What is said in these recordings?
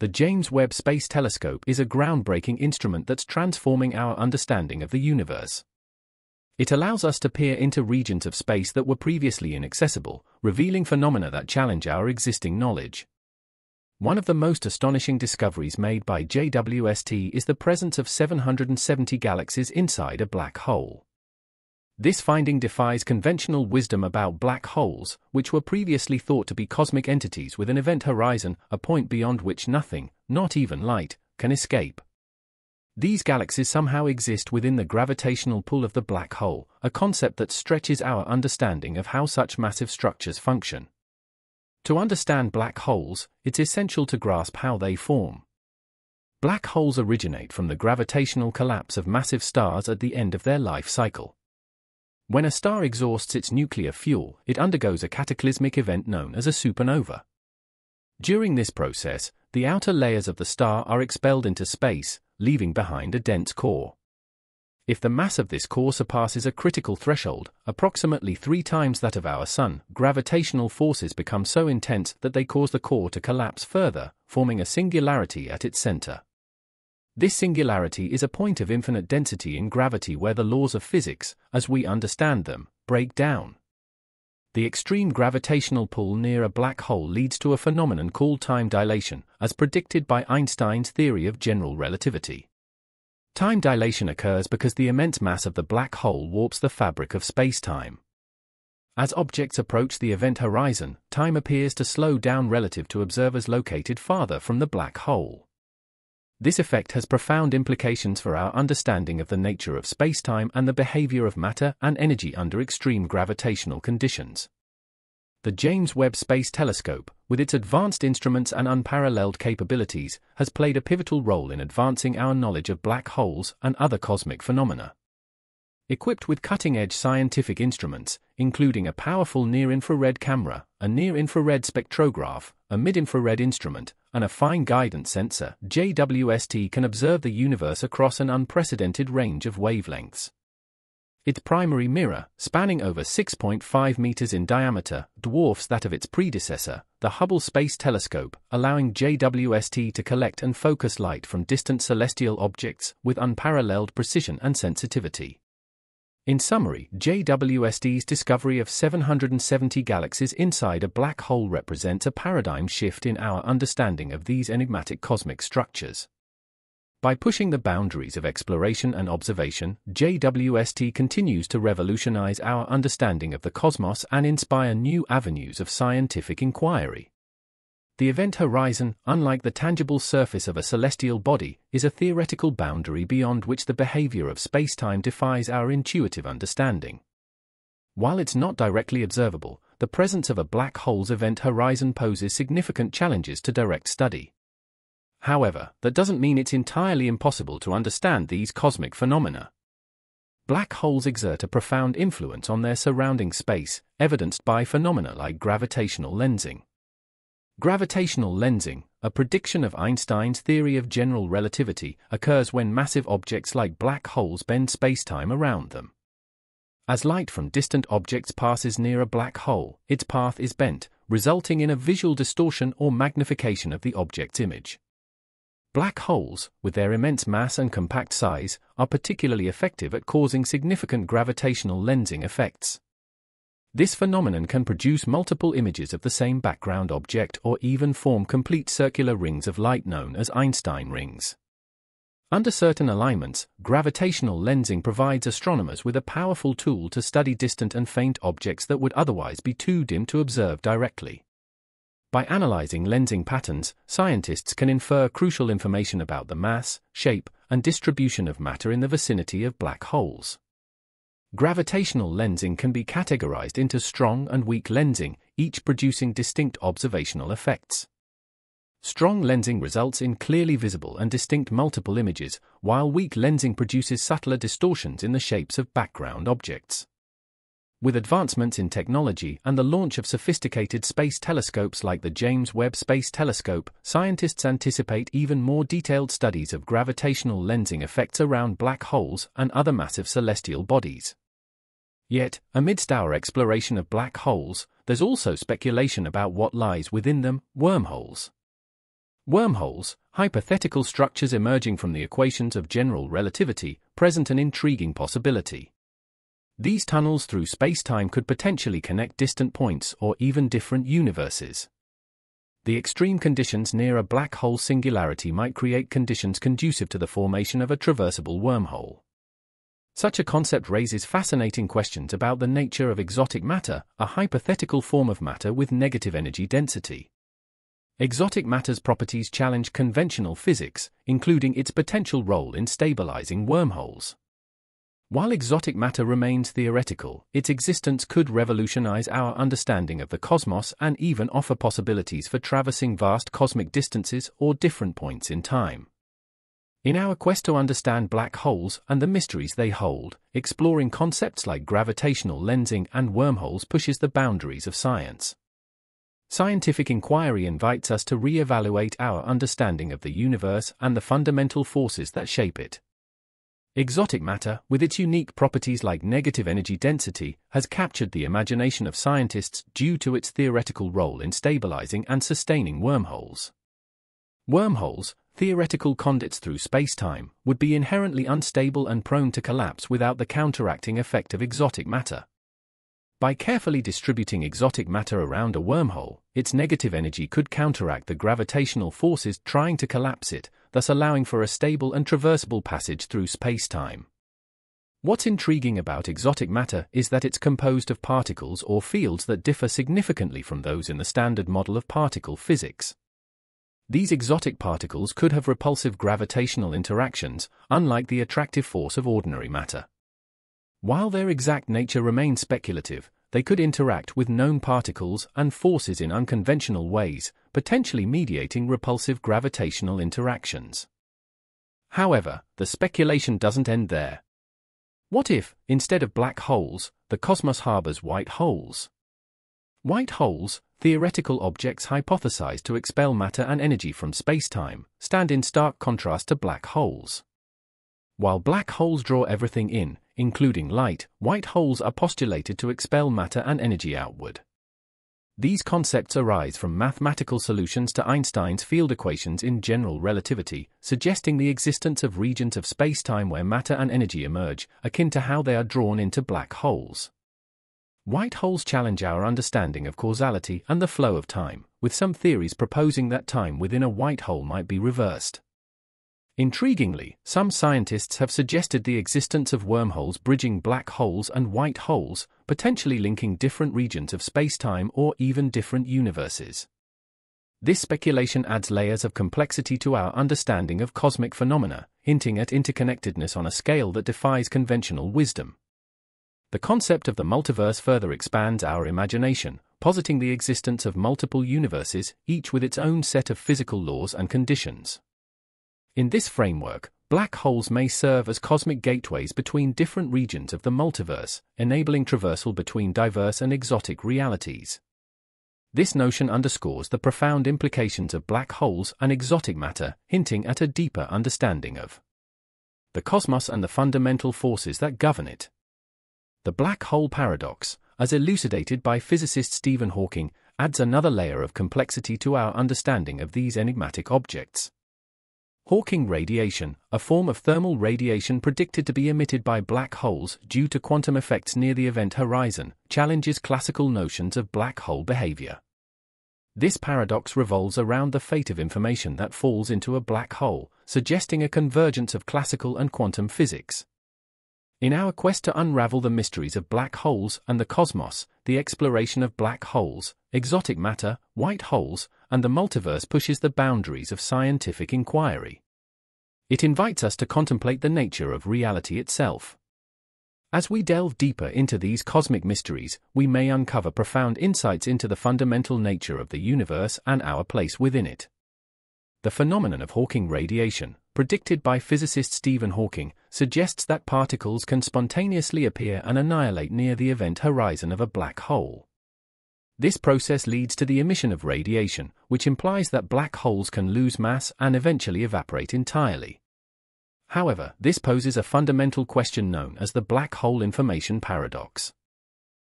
the James Webb Space Telescope is a groundbreaking instrument that's transforming our understanding of the universe. It allows us to peer into regions of space that were previously inaccessible, revealing phenomena that challenge our existing knowledge. One of the most astonishing discoveries made by JWST is the presence of 770 galaxies inside a black hole. This finding defies conventional wisdom about black holes, which were previously thought to be cosmic entities with an event horizon, a point beyond which nothing, not even light, can escape. These galaxies somehow exist within the gravitational pull of the black hole, a concept that stretches our understanding of how such massive structures function. To understand black holes, it's essential to grasp how they form. Black holes originate from the gravitational collapse of massive stars at the end of their life cycle. When a star exhausts its nuclear fuel, it undergoes a cataclysmic event known as a supernova. During this process, the outer layers of the star are expelled into space, leaving behind a dense core. If the mass of this core surpasses a critical threshold, approximately three times that of our Sun, gravitational forces become so intense that they cause the core to collapse further, forming a singularity at its center. This singularity is a point of infinite density in gravity where the laws of physics, as we understand them, break down. The extreme gravitational pull near a black hole leads to a phenomenon called time dilation, as predicted by Einstein's theory of general relativity. Time dilation occurs because the immense mass of the black hole warps the fabric of space-time. As objects approach the event horizon, time appears to slow down relative to observers located farther from the black hole. This effect has profound implications for our understanding of the nature of spacetime and the behavior of matter and energy under extreme gravitational conditions. The James Webb Space Telescope, with its advanced instruments and unparalleled capabilities, has played a pivotal role in advancing our knowledge of black holes and other cosmic phenomena. Equipped with cutting-edge scientific instruments, including a powerful near-infrared camera, a near-infrared spectrograph, a mid-infrared instrument, and a fine guidance sensor, JWST can observe the universe across an unprecedented range of wavelengths. Its primary mirror, spanning over 6.5 meters in diameter, dwarfs that of its predecessor, the Hubble Space Telescope, allowing JWST to collect and focus light from distant celestial objects with unparalleled precision and sensitivity. In summary, JWST's discovery of 770 galaxies inside a black hole represents a paradigm shift in our understanding of these enigmatic cosmic structures. By pushing the boundaries of exploration and observation, JWST continues to revolutionize our understanding of the cosmos and inspire new avenues of scientific inquiry. The event horizon, unlike the tangible surface of a celestial body, is a theoretical boundary beyond which the behavior of spacetime defies our intuitive understanding. While it's not directly observable, the presence of a black hole's event horizon poses significant challenges to direct study. However, that doesn't mean it's entirely impossible to understand these cosmic phenomena. Black holes exert a profound influence on their surrounding space, evidenced by phenomena like gravitational lensing. Gravitational lensing, a prediction of Einstein's theory of general relativity, occurs when massive objects like black holes bend spacetime around them. As light from distant objects passes near a black hole, its path is bent, resulting in a visual distortion or magnification of the object's image. Black holes, with their immense mass and compact size, are particularly effective at causing significant gravitational lensing effects. This phenomenon can produce multiple images of the same background object or even form complete circular rings of light known as Einstein rings. Under certain alignments, gravitational lensing provides astronomers with a powerful tool to study distant and faint objects that would otherwise be too dim to observe directly. By analyzing lensing patterns, scientists can infer crucial information about the mass, shape, and distribution of matter in the vicinity of black holes. Gravitational lensing can be categorized into strong and weak lensing, each producing distinct observational effects. Strong lensing results in clearly visible and distinct multiple images, while weak lensing produces subtler distortions in the shapes of background objects. With advancements in technology and the launch of sophisticated space telescopes like the James Webb Space Telescope, scientists anticipate even more detailed studies of gravitational lensing effects around black holes and other massive celestial bodies. Yet, amidst our exploration of black holes, there's also speculation about what lies within them wormholes. Wormholes, hypothetical structures emerging from the equations of general relativity, present an intriguing possibility. These tunnels through spacetime could potentially connect distant points or even different universes. The extreme conditions near a black hole singularity might create conditions conducive to the formation of a traversable wormhole. Such a concept raises fascinating questions about the nature of exotic matter, a hypothetical form of matter with negative energy density. Exotic matter's properties challenge conventional physics, including its potential role in stabilizing wormholes. While exotic matter remains theoretical, its existence could revolutionize our understanding of the cosmos and even offer possibilities for traversing vast cosmic distances or different points in time. In our quest to understand black holes and the mysteries they hold, exploring concepts like gravitational lensing and wormholes pushes the boundaries of science. Scientific inquiry invites us to re-evaluate our understanding of the universe and the fundamental forces that shape it. Exotic matter, with its unique properties like negative energy density, has captured the imagination of scientists due to its theoretical role in stabilizing and sustaining wormholes. Wormholes, theoretical conduits through spacetime, would be inherently unstable and prone to collapse without the counteracting effect of exotic matter. By carefully distributing exotic matter around a wormhole, its negative energy could counteract the gravitational forces trying to collapse it, thus allowing for a stable and traversable passage through space-time. What's intriguing about exotic matter is that it's composed of particles or fields that differ significantly from those in the standard model of particle physics. These exotic particles could have repulsive gravitational interactions, unlike the attractive force of ordinary matter. While their exact nature remains speculative, they could interact with known particles and forces in unconventional ways, potentially mediating repulsive gravitational interactions. However, the speculation doesn't end there. What if, instead of black holes, the cosmos harbors white holes? White holes, theoretical objects hypothesized to expel matter and energy from spacetime, stand in stark contrast to black holes. While black holes draw everything in, including light, white holes are postulated to expel matter and energy outward. These concepts arise from mathematical solutions to Einstein's field equations in general relativity, suggesting the existence of regions of spacetime where matter and energy emerge, akin to how they are drawn into black holes. White holes challenge our understanding of causality and the flow of time, with some theories proposing that time within a white hole might be reversed. Intriguingly, some scientists have suggested the existence of wormholes bridging black holes and white holes, potentially linking different regions of spacetime or even different universes. This speculation adds layers of complexity to our understanding of cosmic phenomena, hinting at interconnectedness on a scale that defies conventional wisdom. The concept of the multiverse further expands our imagination, positing the existence of multiple universes, each with its own set of physical laws and conditions. In this framework, black holes may serve as cosmic gateways between different regions of the multiverse, enabling traversal between diverse and exotic realities. This notion underscores the profound implications of black holes and exotic matter, hinting at a deeper understanding of the cosmos and the fundamental forces that govern it. The black hole paradox, as elucidated by physicist Stephen Hawking, adds another layer of complexity to our understanding of these enigmatic objects. Hawking radiation, a form of thermal radiation predicted to be emitted by black holes due to quantum effects near the event horizon, challenges classical notions of black hole behavior. This paradox revolves around the fate of information that falls into a black hole, suggesting a convergence of classical and quantum physics. In our quest to unravel the mysteries of black holes and the cosmos, the exploration of black holes, exotic matter, white holes, and the multiverse pushes the boundaries of scientific inquiry. It invites us to contemplate the nature of reality itself. As we delve deeper into these cosmic mysteries, we may uncover profound insights into the fundamental nature of the universe and our place within it. The phenomenon of Hawking radiation, predicted by physicist Stephen Hawking, suggests that particles can spontaneously appear and annihilate near the event horizon of a black hole. This process leads to the emission of radiation, which implies that black holes can lose mass and eventually evaporate entirely. However, this poses a fundamental question known as the black hole information paradox.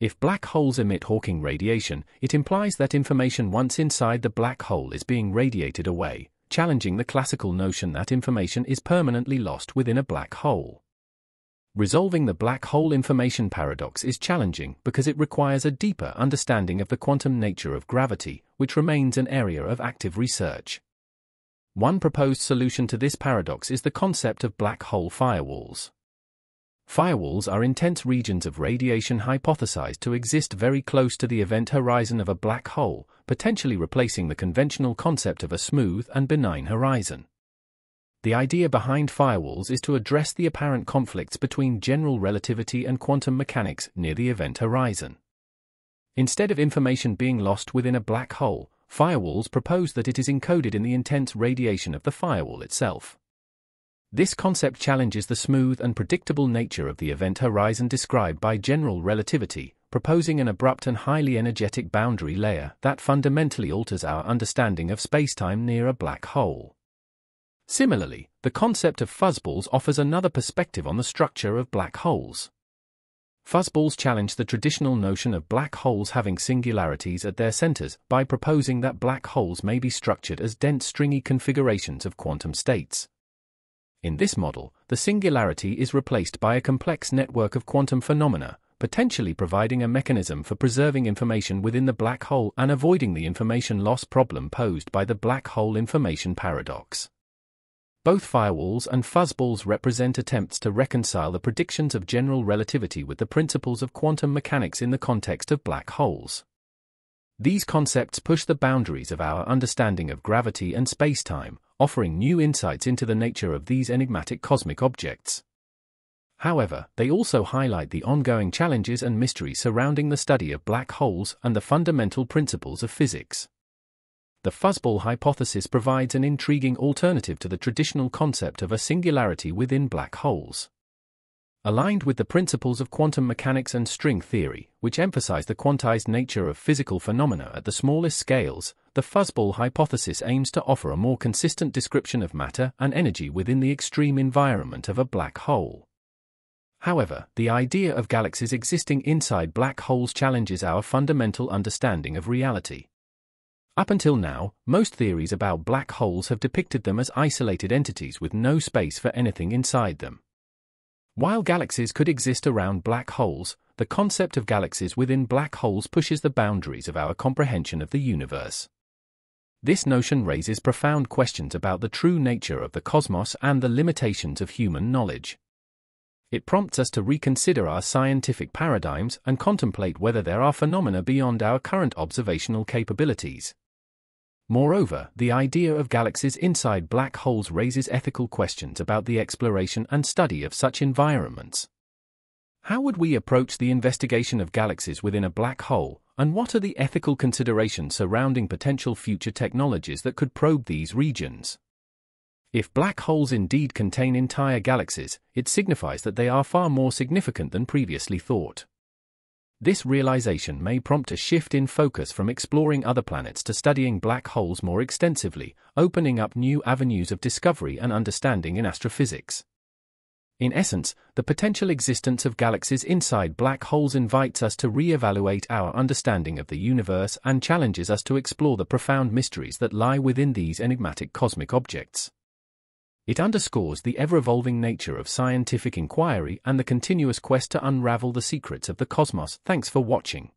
If black holes emit Hawking radiation, it implies that information once inside the black hole is being radiated away, challenging the classical notion that information is permanently lost within a black hole. Resolving the black hole information paradox is challenging because it requires a deeper understanding of the quantum nature of gravity, which remains an area of active research. One proposed solution to this paradox is the concept of black hole firewalls. Firewalls are intense regions of radiation hypothesized to exist very close to the event horizon of a black hole, potentially replacing the conventional concept of a smooth and benign horizon. The idea behind firewalls is to address the apparent conflicts between general relativity and quantum mechanics near the event horizon. Instead of information being lost within a black hole, firewalls propose that it is encoded in the intense radiation of the firewall itself. This concept challenges the smooth and predictable nature of the event horizon described by general relativity, proposing an abrupt and highly energetic boundary layer that fundamentally alters our understanding of spacetime near a black hole. Similarly, the concept of fuzzballs offers another perspective on the structure of black holes. Fuzzballs challenge the traditional notion of black holes having singularities at their centers by proposing that black holes may be structured as dense stringy configurations of quantum states. In this model, the singularity is replaced by a complex network of quantum phenomena, potentially providing a mechanism for preserving information within the black hole and avoiding the information loss problem posed by the black hole information paradox. Both firewalls and fuzzballs represent attempts to reconcile the predictions of general relativity with the principles of quantum mechanics in the context of black holes. These concepts push the boundaries of our understanding of gravity and spacetime, offering new insights into the nature of these enigmatic cosmic objects. However, they also highlight the ongoing challenges and mysteries surrounding the study of black holes and the fundamental principles of physics. The fuzzball hypothesis provides an intriguing alternative to the traditional concept of a singularity within black holes. Aligned with the principles of quantum mechanics and string theory, which emphasize the quantized nature of physical phenomena at the smallest scales, the fuzzball hypothesis aims to offer a more consistent description of matter and energy within the extreme environment of a black hole. However, the idea of galaxies existing inside black holes challenges our fundamental understanding of reality. Up until now, most theories about black holes have depicted them as isolated entities with no space for anything inside them. While galaxies could exist around black holes, the concept of galaxies within black holes pushes the boundaries of our comprehension of the universe. This notion raises profound questions about the true nature of the cosmos and the limitations of human knowledge. It prompts us to reconsider our scientific paradigms and contemplate whether there are phenomena beyond our current observational capabilities. Moreover, the idea of galaxies inside black holes raises ethical questions about the exploration and study of such environments. How would we approach the investigation of galaxies within a black hole, and what are the ethical considerations surrounding potential future technologies that could probe these regions? If black holes indeed contain entire galaxies, it signifies that they are far more significant than previously thought. This realization may prompt a shift in focus from exploring other planets to studying black holes more extensively, opening up new avenues of discovery and understanding in astrophysics. In essence, the potential existence of galaxies inside black holes invites us to re-evaluate our understanding of the universe and challenges us to explore the profound mysteries that lie within these enigmatic cosmic objects. It underscores the ever-evolving nature of scientific inquiry and the continuous quest to unravel the secrets of the cosmos. Thanks for watching.